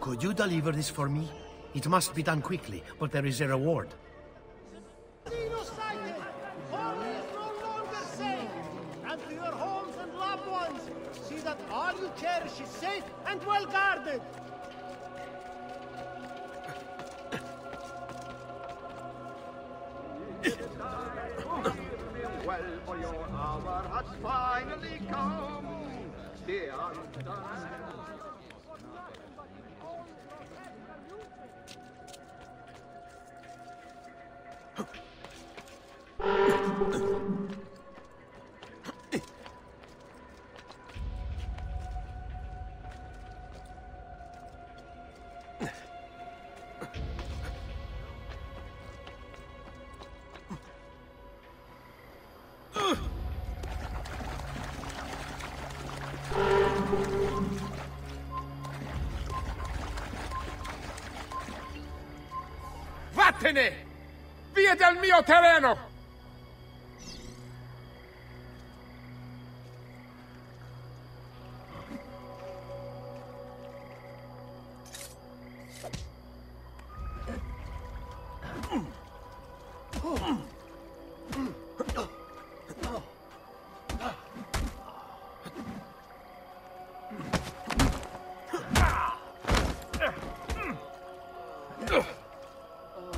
Could you deliver this for me? It must be done quickly, but there is a reward. Dino sighted! Home is no longer safe! And to your homes and loved ones, see that all you cherish is safe and well guarded! Well, for your hour has finally come. The Vattene! Via dal mio terreno!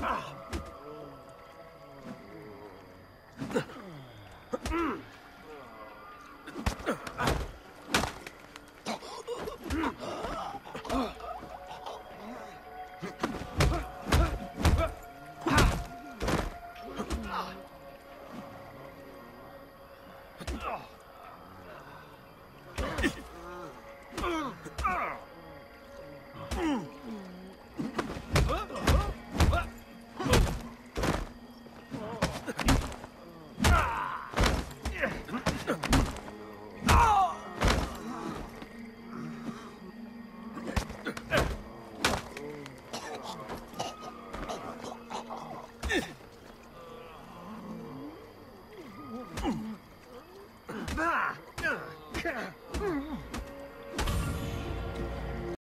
Ah! Oh. Ah!